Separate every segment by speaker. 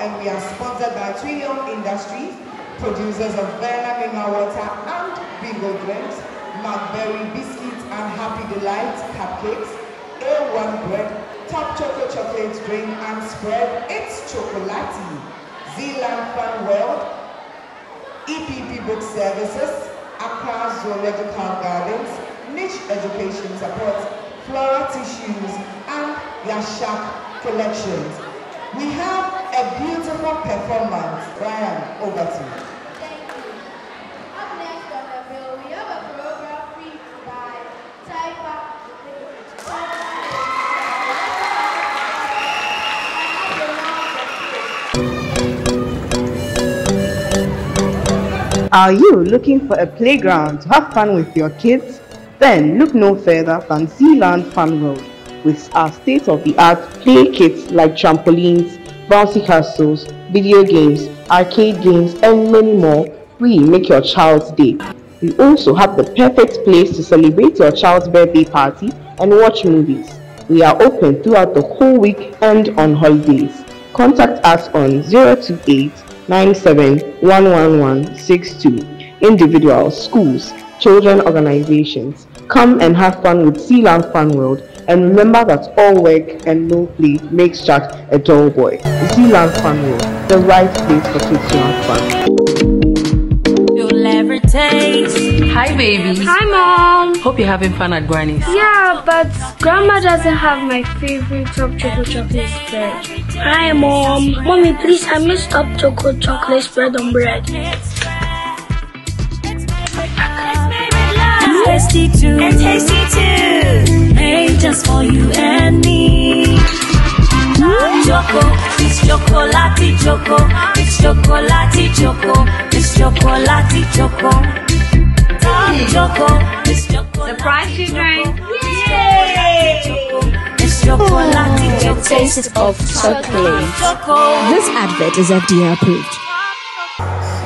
Speaker 1: Edition 2024 and we are sponsored by Trillium Industries, producers of Verna Mineral Water and Bingo Drinks, McBerry Biscuits and Happy Delights Cupcakes, A1 Bread, Top Choco Chocolate Drink and Spread, It's Chocolati, Zealand Fun World, EPP Book Services, Accra Zoological Gardens, Niche Education Support, Flora Tissues, and Yashak Collections. We have a beautiful performance. Ryan, over to you.
Speaker 2: Thank you. Up next on the bill, we have a choreography by Taifa.
Speaker 3: Are you looking for a playground to have fun with your kids? Then look no further than Zealand Fun World with our state-of-the-art play kits like trampolines, bouncy castles, video games, arcade games and many more, we make your child's day. We also have the perfect place to celebrate your child's birthday party and watch movies. We are open throughout the whole week and on holidays. Contact us on 028 97 individuals, schools, children organizations. Come and have fun with Sealand Fun World and remember that all work and no play makes Jack a dull boy. Sealand Fun World, the right place for kids to have fun.
Speaker 4: You'll ever taste.
Speaker 5: Hi, baby.
Speaker 6: Hi, Mom.
Speaker 5: Hope you're having fun at Granny's.
Speaker 6: Yeah, but Grandma doesn't have my favorite top chocolate chocolate spread. Hi, Mom. Mommy, please, I missed top chocolate chocolate spread on bread.
Speaker 4: Tasty too. And tasty too. Made just for you and me. Choco, it's chocolati choco. It's chocolati choco. It's chocolati choco. Choco, it's chocolati
Speaker 6: Surprise children.
Speaker 4: It's chocolati choco.
Speaker 7: Taste of chocolate.
Speaker 4: Choco.
Speaker 7: This advert is FDA approved.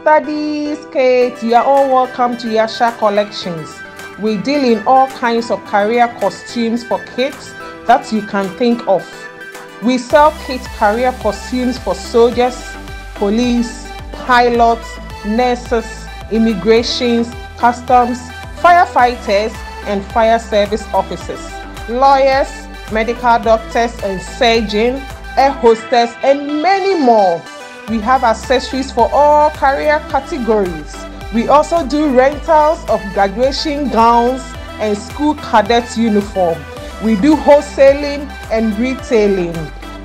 Speaker 8: Studies, kids, you are all welcome to Yasha Collections. We deal in all kinds of career costumes for kids that you can think of. We sell kids career costumes for soldiers, police, pilots, nurses, immigrations, customs, firefighters, and fire service officers, lawyers, medical doctors and surgeons, air hostess, and many more. We have accessories for all career categories. We also do rentals of graduation gowns and school cadet uniform. We do wholesaling and retailing.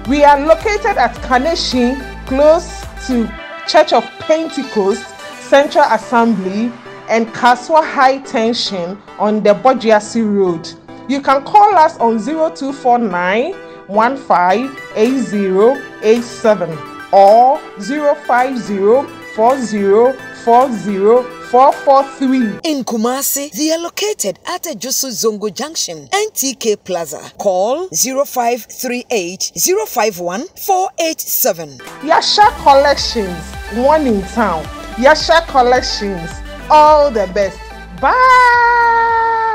Speaker 8: We are located at Kaneshie, close to Church of Pentecost, Central Assembly, and Kaswa High Tension on the Bojiasi Road. You can call us on 0249 158087 or 050 4040443.
Speaker 9: In Kumasi, they are located at Ejusu Zongo Junction, NTK Plaza. Call 0538 051 487.
Speaker 8: Yasha Collections, one in town. Yasha Collections, all the best. Bye.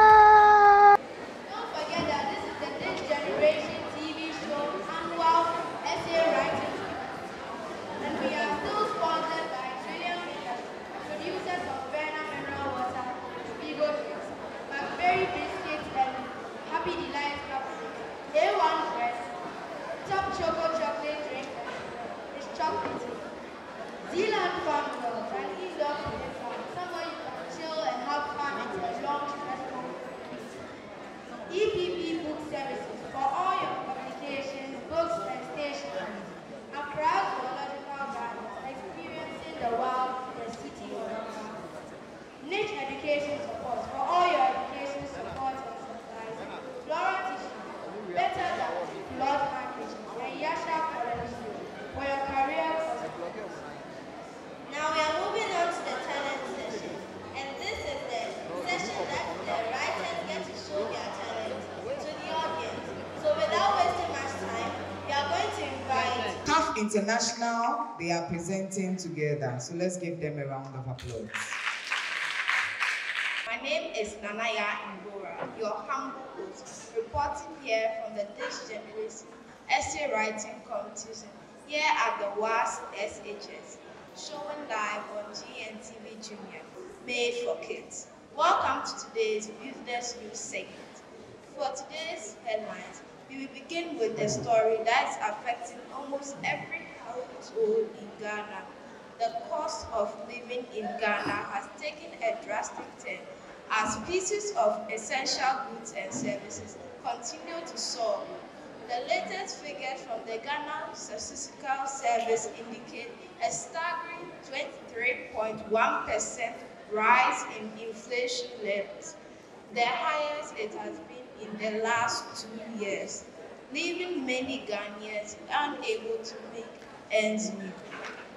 Speaker 1: International, they are presenting together. So let's give them a round of applause.
Speaker 2: My name is Nanaya Ngora, your humble host, reporting here from the This Generation Essay Writing Competition here at the WAS SHS, showing live on GNTV Junior, made for kids. Welcome to today's Business News segment. For today's headlines, we will begin with a story that's affecting almost every in Ghana. The cost of living in Ghana has taken a drastic turn as pieces of essential goods and services continue to soar. The latest figures from the Ghana Statistical Service indicate a staggering 23.1% rise in inflation levels, the highest it has been in the last two years, leaving many Ghanaians unable to make ends.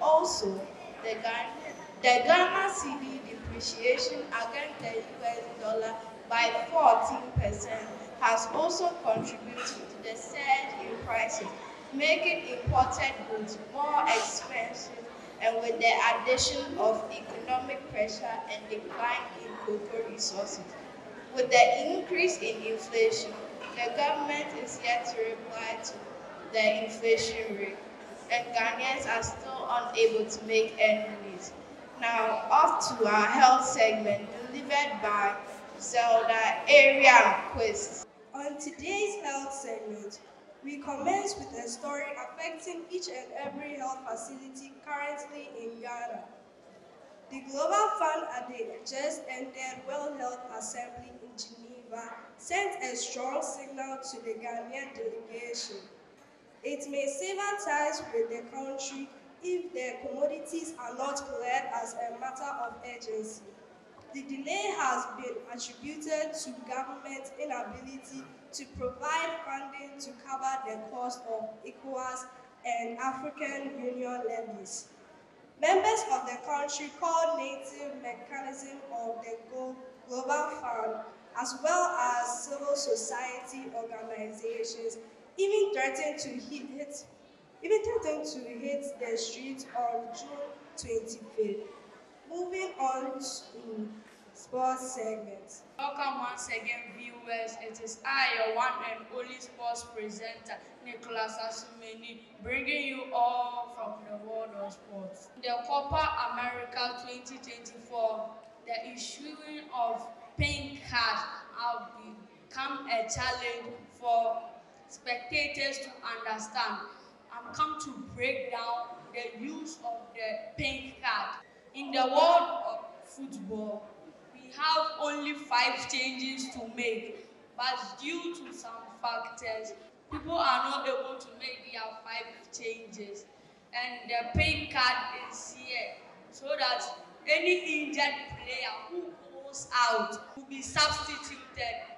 Speaker 2: Also, the Ghana, the Ghana cedi depreciation against the US dollar by 14% has also contributed to the surge in prices, making imported goods more expensive and with the addition of economic pressure and decline in cocoa resources. With the increase in inflation, the government is yet to reply to the inflation rate, and Ghanaians are still unable to make ends meet. Now, off to our health segment delivered by Zelda Area Quest.
Speaker 10: On today's health segment, we commence with a story affecting each and every health facility currently in Ghana. The Global Fund at the just ended World Health Assembly in Geneva sent a strong signal to the Ghanaian delegation. It may sever ties with the country if their commodities are not cleared as a matter of urgency. The delay has been attributed to government inability to provide funding to cover the cost of ECOWAS and African Union levies. Members of the country coordinating mechanism of the Glo- Global Fund, as well as civil society organizations, even threatened to hit, even threatened to hit the streets on June 25th. Moving on to sports segment.
Speaker 11: Welcome once again, viewers. It is I, your one and only sports presenter, Nicholas Asumeni, bringing you all from the world of sports. The Copa America 2024, the issuing of pink cards have become a challenge for spectators to understand. I'm come to break down the use of the pink card. In the world of football, we have only five changes to make, but due to some factors, people are not able to make their five changes. And the pink card is here so that any injured player who goes out will be substituted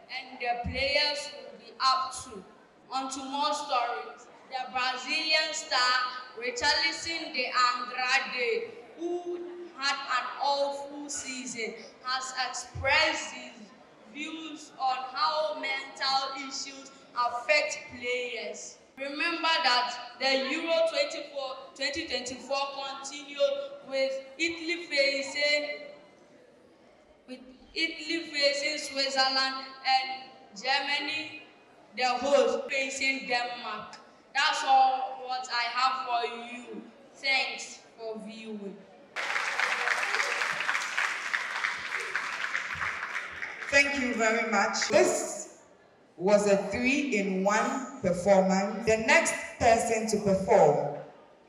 Speaker 11: and the players will be up to. On to more stories. The Brazilian star Richarlison de Andrade, who had an awful season, has expressed his views on how mental issues affect players. Remember that the Euro 24, 2024 continued with Italy facing with Italy facing Switzerland and Germany, the host, facing Denmark. That's all what I have for you. Thanks for viewing.
Speaker 1: Thank you very much. This was a three-in-one performance. The next person to perform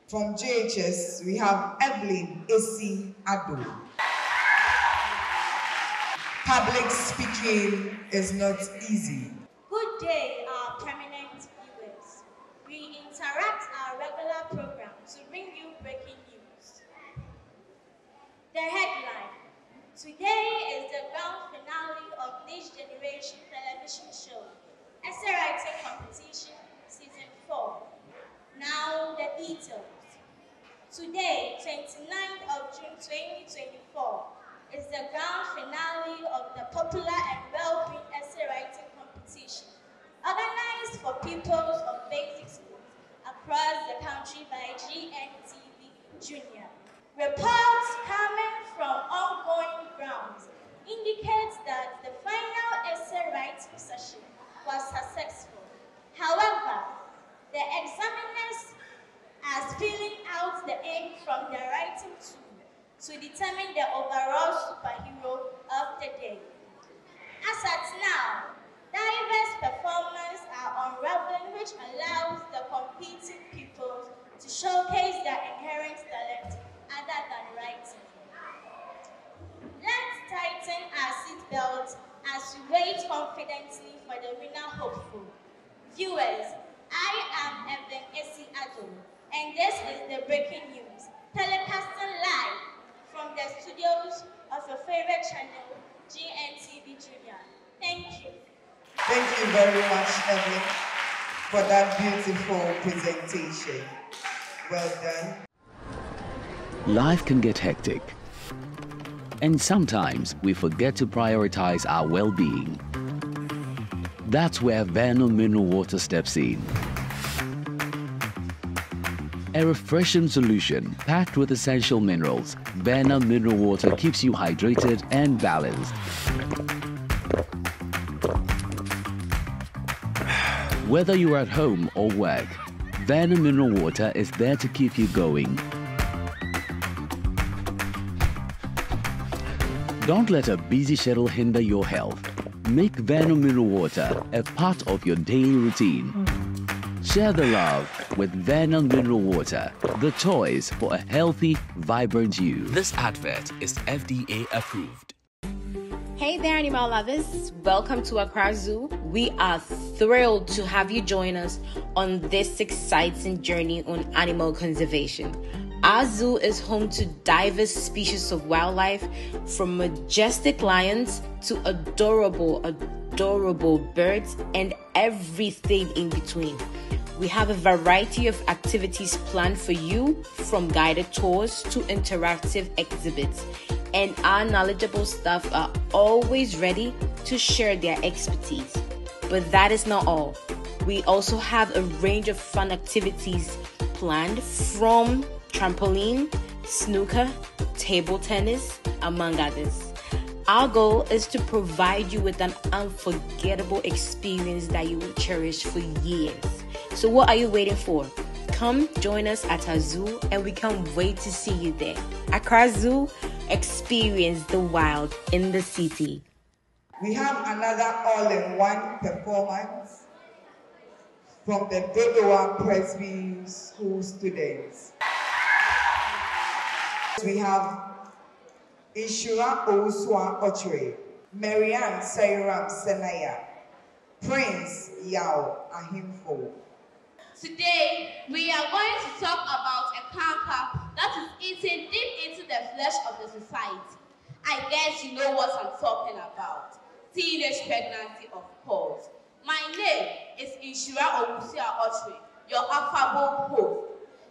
Speaker 1: from JHS, we have Evelyn Esi Ado. Public speaking is not easy.
Speaker 12: Day, uh, our prominent viewers. We interrupt our regular program to bring you breaking news. The headline Today is the grand finale of this generation television show, Writing Competition Season 4. Now the details. Today, 29th of June 2024, is the grand finale of the popular and well-being essay writing competition, organized for pupils of basic schools across the country by GNTV Junior. Reports coming from ongoing grounds indicate that the final essay writing session was successful. However, the examiners are spilling out the ink from their writing tool to determine the overall superhero of the day. As at now, diverse performances are unraveling which allows the competing pupils to showcase their inherent talent other than writing. Let's tighten our seatbelts as we wait confidently for the winner hopeful. Viewers, I am Evan Esi Ado, and this is the breaking news, live from the studios of your favorite channel, GNTV Junior. Thank you.
Speaker 1: Thank you very much, Evelyn, for that beautiful presentation. Well done.
Speaker 13: Life can get hectic. And sometimes we forget to prioritize our well being. That's where Vernal Mineral Water steps in. A refreshing solution packed with essential minerals, Vernal Mineral Water keeps you hydrated and balanced. Whether you're at home or work, Vernal Mineral Water is there to keep you going. Don't let a busy schedule hinder your health. Make Vano Mineral Water a part of your daily routine. Share the love with Vano Mineral Water, the choice for a healthy, vibrant you.
Speaker 14: This advert is FDA approved.
Speaker 15: Hey there, animal lovers. Welcome to Accra Zoo. We are thrilled to have you join us on this exciting journey on animal conservation. Our zoo is home to diverse species of wildlife, from majestic lions to adorable, adorable birds and everything in between. We have a variety of activities planned for you, from guided tours to interactive exhibits. And our knowledgeable staff are always ready to share their expertise. But that is not all. We also have a range of fun activities planned from trampoline snooker, table tennis, among others. Our goal is to provide you with an unforgettable experience that you will cherish for years. So, what are you waiting for? Come join us at our zoo, and we can't wait to see you there. Accra Zoo, experience the wild in the city.
Speaker 1: We have another all-in-one performance from the Dodowa Presby School students. We have Ishura Owusua Ochre, Marianne Sairam Senaya, Prince Yao Ahimfo.
Speaker 16: Today, we are going to talk about a canker that is eating deep into the flesh of the society. I guess you know what I'm talking about. Teenage pregnancy, of course. My name is Ishura Owusia Ochre, your affable host.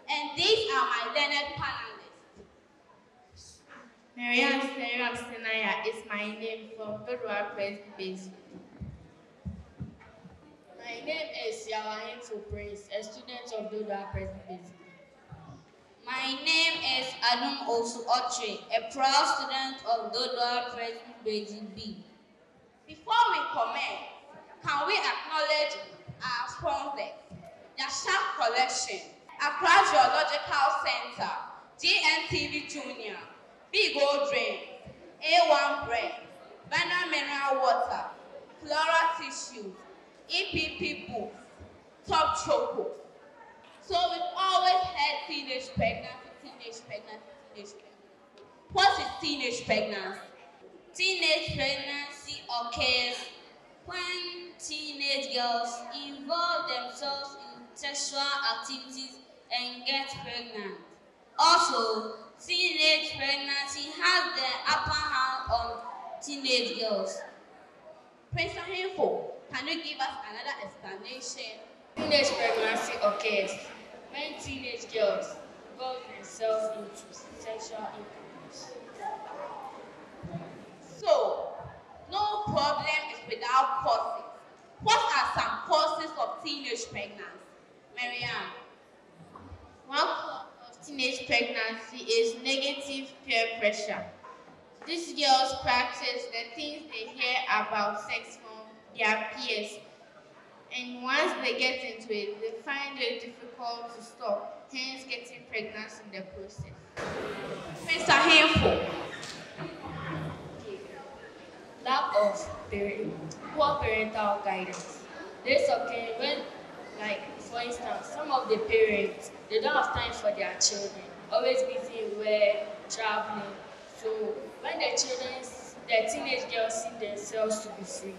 Speaker 16: And these are my learned panelists.
Speaker 11: Marianne Sarah Senaya is my name from Federal Press Base. My name is Yawahinto Prince, a student of Dodowa Press Base.
Speaker 17: My name is Adam Osu Oche, a proud student of Dodowa Press Base B.
Speaker 16: Before we comment, can we acknowledge our sponsors, the Shark Collection, Accra Geological Center, GNTV Junior, Big Old Drain, A1 Bread, Banner Mineral Water, Flora Tissues, EPP Books, Top Choco. So we've always had teenage pregnancy, teenage pregnancy, teenage pregnancy. What is teenage pregnancy?
Speaker 17: Teenage pregnancy occurs when teenage girls involve themselves in sexual activities and get pregnant. Also, teenage pregnancy has the upper hand on teenage girls.
Speaker 16: Prince Ahimfo, can you give us another explanation?
Speaker 11: Teenage pregnancy occurs when teenage girls involve themselves into sexual intercourse.
Speaker 16: So, no problem is without causes. What are some causes of teenage pregnancy? Marianne.
Speaker 11: One cause of teenage pregnancy is negative peer pressure. These girls practice the things they hear about sex from their peers. And once they get into it, they find it difficult to stop, hence getting pregnant in the process.
Speaker 16: Mr. Handful.
Speaker 11: Lack of poor parental guidance. This occurs when, like, for instance, some of the parents, they don't have time for their children, always busy with traveling. So when the children, the teenage girls see themselves to be free,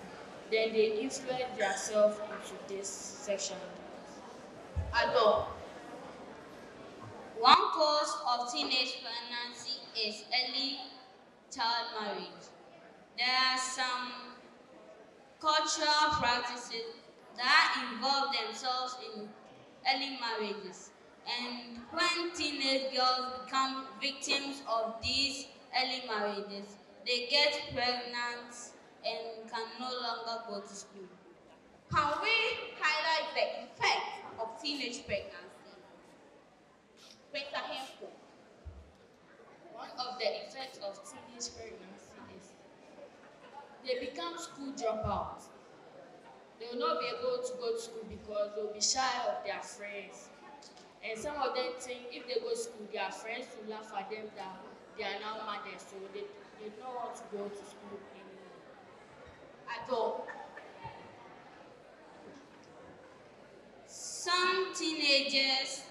Speaker 11: then they influence themselves into this section.
Speaker 16: Ado.
Speaker 17: One cause of teenage pregnancy is early child marriage. There are some cultural practices that involve themselves in early marriages. And when teenage girls become victims of these early marriages, they get pregnant and can no longer go to school.
Speaker 16: Can we highlight the effect of teenage pregnancy? Mr. Henko.
Speaker 11: One of the effects of teenage pregnancy they become school dropouts. They will not be able to go to school because they will be shy of their friends. And some of them think if they go to school, their friends will laugh at them that they are now mothers, so they, they don't want to go to school anymore.
Speaker 16: At all.
Speaker 17: Some teenagers'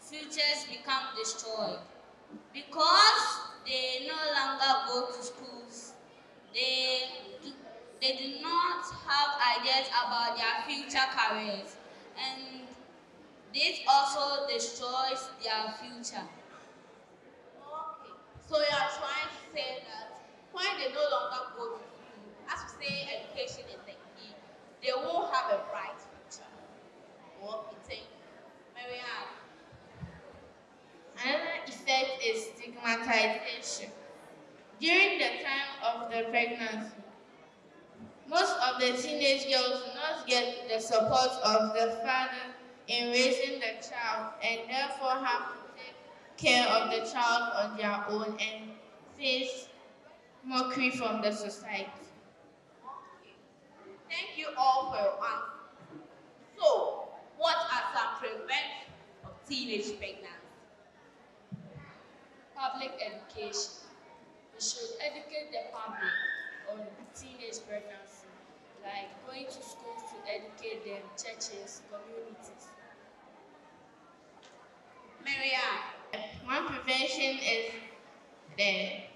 Speaker 17: futures become destroyed because they no longer go to schools. They do, they do not have ideas about their future careers, and this also destroys their future.
Speaker 16: Okay. So you are trying to say that when they no longer go to school, as we say education is the key, they won't have a bright future. What you think? Marianne.
Speaker 11: Another effect is stigmatization. During the time of the pregnancy, most of the teenage girls do not get the support of the father in raising the child and therefore have to take
Speaker 2: care of the child on their own and face mockery from the society.
Speaker 16: Thank you all for your answers. So, what are some prevention of teenage pregnancy?
Speaker 2: Public education. We should educate the public on teenage pregnancy, like going to schools to educate them, churches, communities.
Speaker 16: Maria.
Speaker 2: One prevention is the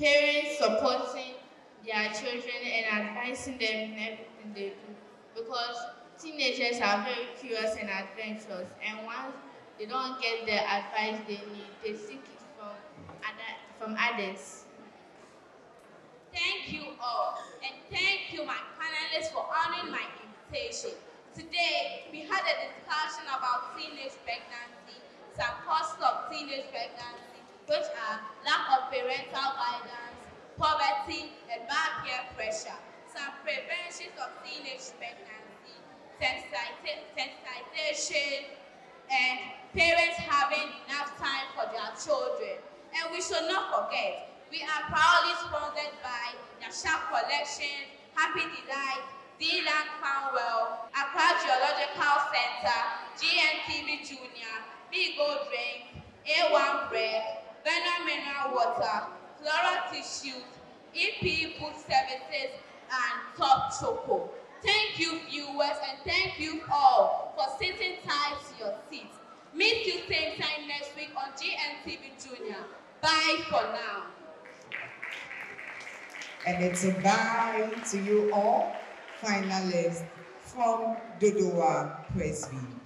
Speaker 2: parents supporting their children and advising them in everything they do. Because teenagers are very curious and adventurous, and once they don't get the advice they need, they seek it from, other, from others.
Speaker 16: Thank you all, and thank you, my panelists, for honoring my invitation. Today, we had a discussion about teenage pregnancy, some causes of teenage pregnancy, which are lack of parental guidance, poverty, and bad peer pressure. Some preventions of teenage pregnancy, sensitization, and parents having enough time for their children. And we should not forget, we are proudly sponsored by Yasha Collection, Happy Delight, D-Land Farnwell, Accra Geological Center, GNTV Junior, Big Gold Drink, A1 Bread, Venom Mineral Water, Flora Tissues, EP Food Services, and Top Choco. Thank you, viewers, and thank you all for sitting tight to your seats. Meet you same time next week on GNTV Junior. Bye for now.
Speaker 1: And it's a bye to you all, finalists from Dodowa Presby.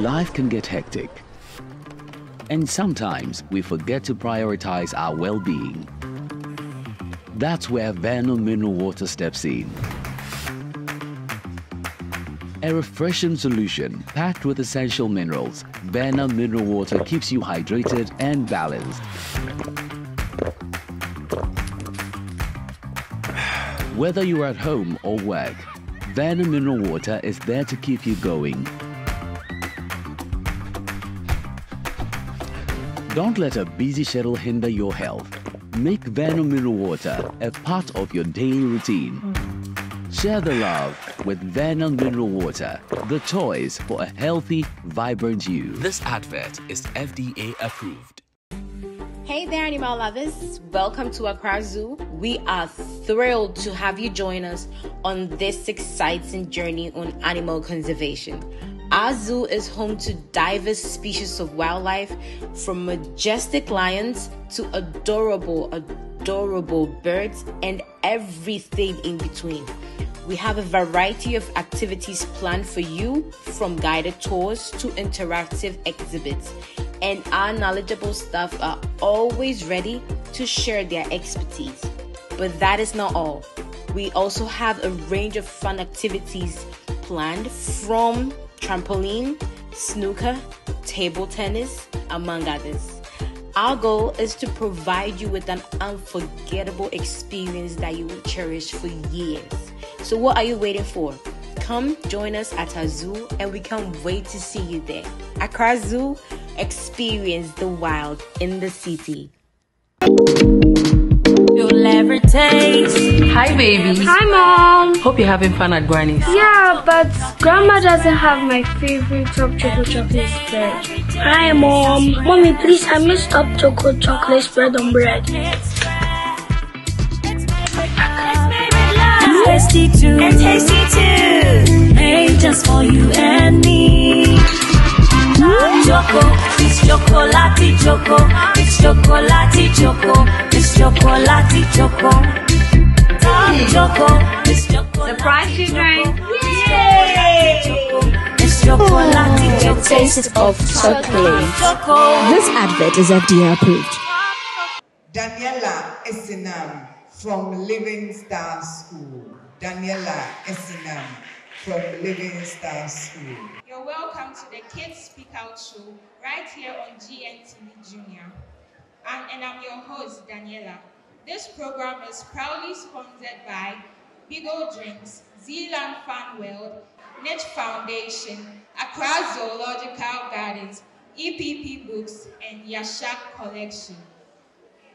Speaker 13: Life can get hectic. And sometimes we forget to prioritize our well being. That's where Vano Mineral Water steps in. A refreshing solution packed with essential minerals, Vana Mineral Water keeps you hydrated and balanced. Whether you're at home or work, Vana Mineral Water is there to keep you going. Don't let a busy schedule hinder your health. Make Vano Mineral Water a part of your daily routine. Share the love with Vano Mineral Water, the choice for a healthy, vibrant you.
Speaker 14: This advert is FDA approved.
Speaker 15: Hey there, animal lovers. Welcome to Accra Zoo. We are thrilled to have you join us on this exciting journey on animal conservation. Our zoo is home to diverse species of wildlife, from majestic lions to adorable, adorable birds, and everything in between. We have a variety of activities planned for you, from guided tours to interactive exhibits, and our knowledgeable staff are always ready to share their expertise. But that is not all. We also have a range of fun activities planned from trampoline, snooker, table tennis, among others. Our goal is to provide you with an unforgettable experience that you will cherish for years. So, what are you waiting for? Come join us at our zoo, and we can't wait to see you there. Accra Zoo, experience the wild in the city.
Speaker 4: You'll ever taste.
Speaker 18: Hi, baby.
Speaker 6: Hi, Mom.
Speaker 18: Hope you're having fun at Granny's.
Speaker 6: Yeah, but Grandma doesn't have my favorite top chocolate chocolate spread. Hi, Mom. Mommy, please, I missed top chocolate chocolate spread on bread.
Speaker 4: Tasty too. And tasty too. Made just for you and me. Choco, it's chocolati choco. It's chocolati choco. It's chocolati choco. Choco, it's chocolati
Speaker 18: Surprise children.
Speaker 4: It's chocolati
Speaker 7: the taste of chocolate. This advert is FDA approved.
Speaker 1: Daniela Esinam from Living Star School. Daniela Esinam from Living Star School.
Speaker 19: You're welcome to the Kids Speak Out show right here on GNTV Junior. And, and I'm your host, Daniela. This program is proudly sponsored by Bigo Drinks, Zealand Fun World, Niche Foundation, Accra Zoological Gardens, EPP Books, and Yashak Collection.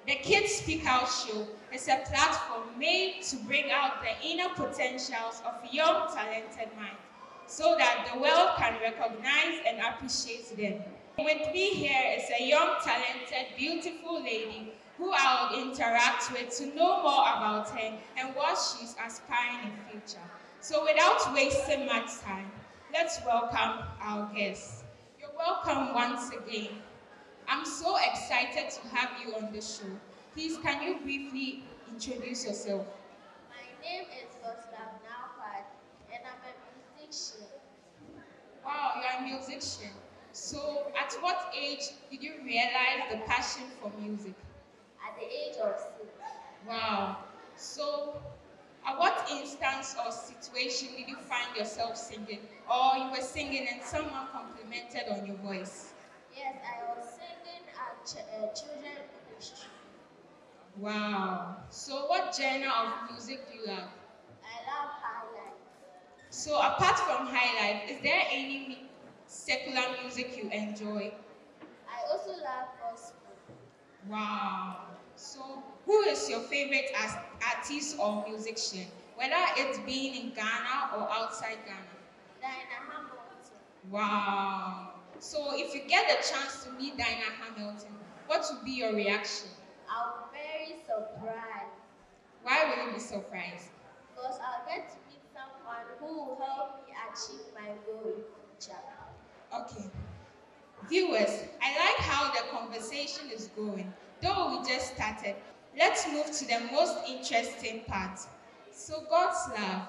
Speaker 19: The Kids Speak Out Show is a platform made to bring out the inner potentials of young, talented minds so that the world can recognize and appreciate them. With me here is a young, talented, beautiful lady who I will interact with to know more about her and what she's aspiring in future. So without wasting much time, let's welcome our guests. You're welcome once again. I'm so excited to have you on the show. Please, can you briefly introduce yourself?
Speaker 12: My name is Gustav Naupad, and I'm a musician.
Speaker 19: Wow, you're a musician. So, at what age did you realize the passion for music?
Speaker 12: At the age of six.
Speaker 19: Wow. So, at what instance or situation did you find yourself singing? Or you were singing and someone complimented on your voice?
Speaker 12: Yes, I was singing at ch- uh, children ministry.
Speaker 19: Wow. So, what genre of music do you love?
Speaker 12: I love highlife.
Speaker 19: So, apart from high life, is there any secular music you enjoy?
Speaker 12: I also love gospel.
Speaker 19: Wow. So, who is your favorite artist or musician? Whether it's being in Ghana or outside Ghana?
Speaker 12: Diana Hamilton.
Speaker 19: Wow. So, if you get the chance to meet Diana Hamilton, what would be your reaction?
Speaker 12: I'm very surprised
Speaker 19: Why will you be surprised?
Speaker 12: because I'll get to meet someone who will help me achieve my goal in future.
Speaker 19: Okay. Viewers, I like how the conversation is going. Though we just started, let's move to the most interesting part. So, God's love.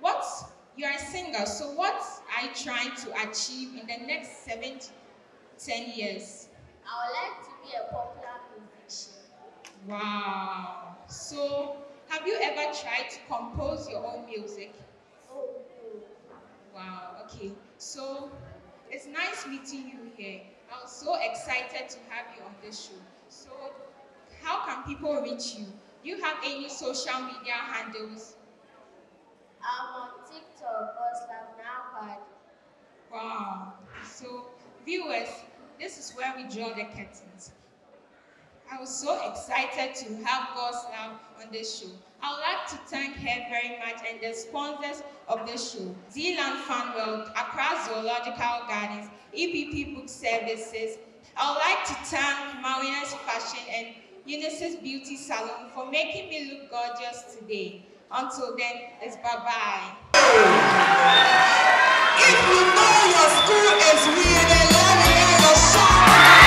Speaker 19: What you are a singer, so what are you trying to achieve in the next seven to ten years?
Speaker 12: I would like to be a popular musician.
Speaker 19: Wow. So, have you ever tried to compose your own music?
Speaker 12: Oh, no.
Speaker 19: Wow, okay. So it's nice meeting you here. I was so excited to have you on this show. So, how can people reach you? Do you have any social media handles?
Speaker 12: I'm on TikTok, Gustav Naupad.
Speaker 19: Wow. So, viewers, this is where we draw the curtains. I was so excited to have God's love on this show. I would like to thank her very much and the sponsors of the show, Zealand Fun World, Accra Zoological Gardens, EPP Book Services. I would like to thank Marinas Fashion and Eunice's Beauty Salon for making me look gorgeous today. Until then, it's bye-bye.
Speaker 1: If you know your school is weird, then let me your.